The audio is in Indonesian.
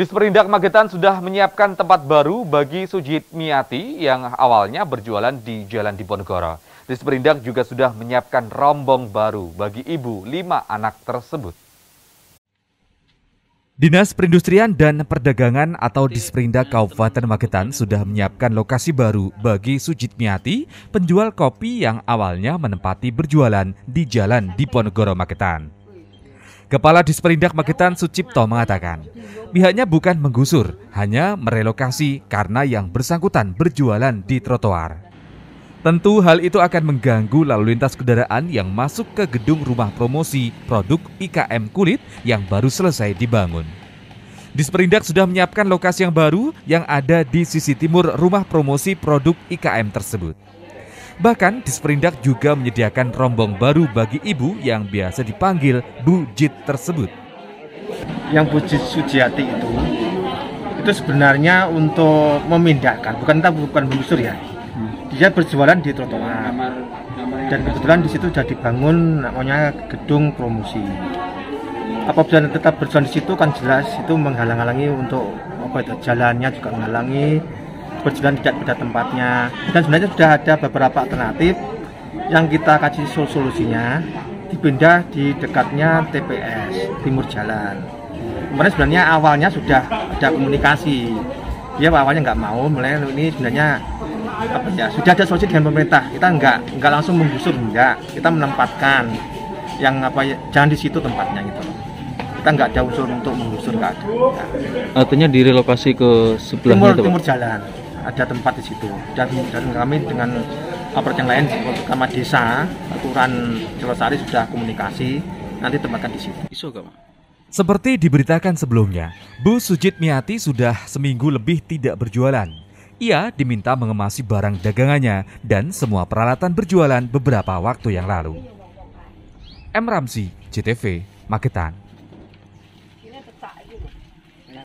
Disperindak Magetan sudah menyiapkan tempat baru bagi Sujit Miati yang awalnya berjualan di Jalan Diponegoro. Disperindak juga sudah menyiapkan rombong baru bagi ibu lima anak tersebut. Dinas Perindustrian dan Perdagangan atau Disperindak Kabupaten Magetan sudah menyiapkan lokasi baru bagi Sujit Miati, penjual kopi yang awalnya menempati berjualan di Jalan Diponegoro Magetan. Kepala Disperindak Magetan Sucipto mengatakan, pihaknya bukan menggusur, hanya merelokasi karena yang bersangkutan berjualan di trotoar. Tentu hal itu akan mengganggu lalu lintas kendaraan yang masuk ke gedung rumah promosi produk IKM kulit yang baru selesai dibangun. Disperindak sudah menyiapkan lokasi yang baru yang ada di sisi timur rumah promosi produk IKM tersebut. Bahkan Disperindak juga menyediakan rombong baru bagi ibu yang biasa dipanggil Bu Jit tersebut. Yang Bu Jit Sujiati itu itu sebenarnya untuk memindahkan, bukan entah bukan mengusur ya, dia berjualan di trotoar. Dan kebetulan di situ sudah dibangun namanya gedung promosi. Apabila tetap berjualan di situ kan jelas itu menghalang-halangi untuk apa itu jalannya juga menghalangi berjalan tidak pada tempatnya. Dan sebenarnya sudah ada beberapa alternatif yang kita kasih solusinya. Dipindah di dekatnya TPS timur jalan. Kemarin sebenarnya awalnya sudah ada komunikasi. Dia awalnya nggak mau mulai ini sebenarnya apa ya sudah ada solusi dengan pemerintah. Kita nggak nggak langsung menggusur enggak kita menempatkan yang apa ya jangan di situ tempatnya gitu. Kita nggak ada unsur untuk menggusur nggak ada. Artinya direlokasi ke sebelah timur itu, timur jalan ada tempat di situ dan, dan kami dengan aparat yang lain sama desa aturan Jelosari sudah komunikasi nanti tempatkan di situ isu gak seperti diberitakan sebelumnya, Bu Sujit Miati sudah seminggu lebih tidak berjualan. Ia diminta mengemasi barang dagangannya dan semua peralatan berjualan beberapa waktu yang lalu. M. Ramzi, CTV, Magetan.